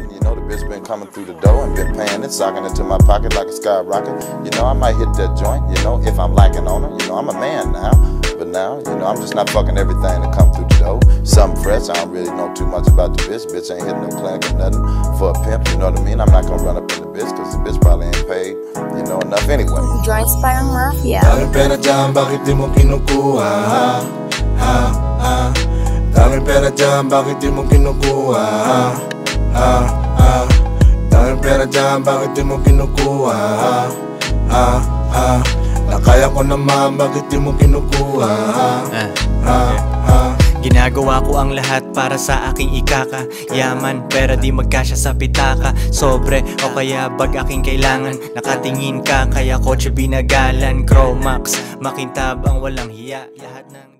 And you know the bitch been coming through the door and been paying it, socking into my pocket like a skyrocket. You know I might hit that joint. You know if I'm liking on her. You know I'm a man now, but now you know I'm just not fucking everything that come through the door. Something fresh. I don't really know too much about the bitch. Bitch ain't hitting no clinic or nothing for a pimp. You know what I mean? I'm not gonna run up in the bitch because the bitch probably ain't paid. You know enough anyway. Joints by Murphy. Daming pera dyan, bakit di mo kinukuha? Ha, ha, ha Daming pera dyan, bakit di mo kinukuha? Ha, ha, ha Daming pera dyan, bakit di mo kinukuha? Ha, ha, ha Nakaya ko naman, bakit di mo kinukuha? Ha, Ah. ha, ha Ginagawa ko ang lahat para sa aking ikaka. Yaman, pera di magkasya sa pitaka. Sobre o kaya bag aking kailangan. Nakatingin ka, kaya kotse binagalan. Chromax, makintab ang walang hiya. Lahat ng